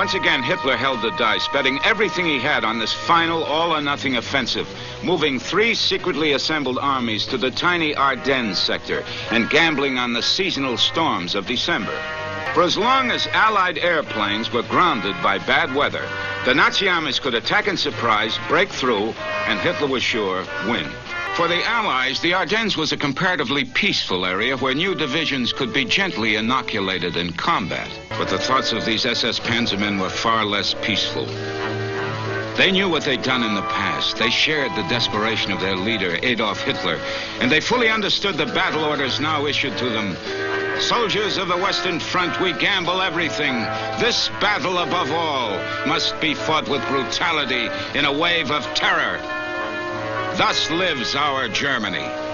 Once again, Hitler held the dice, betting everything he had on this final all-or-nothing offensive, moving three secretly assembled armies to the tiny Ardennes sector and gambling on the seasonal storms of December. For as long as Allied airplanes were grounded by bad weather, the Nazi armies could attack in surprise, break through, and Hitler was sure win. For the Allies, the Ardennes was a comparatively peaceful area where new divisions could be gently inoculated in combat. But the thoughts of these SS Panzermen were far less peaceful. They knew what they'd done in the past. They shared the desperation of their leader, Adolf Hitler, and they fully understood the battle orders now issued to them. Soldiers of the Western Front, we gamble everything. This battle, above all, must be fought with brutality in a wave of terror. Thus lives our Germany.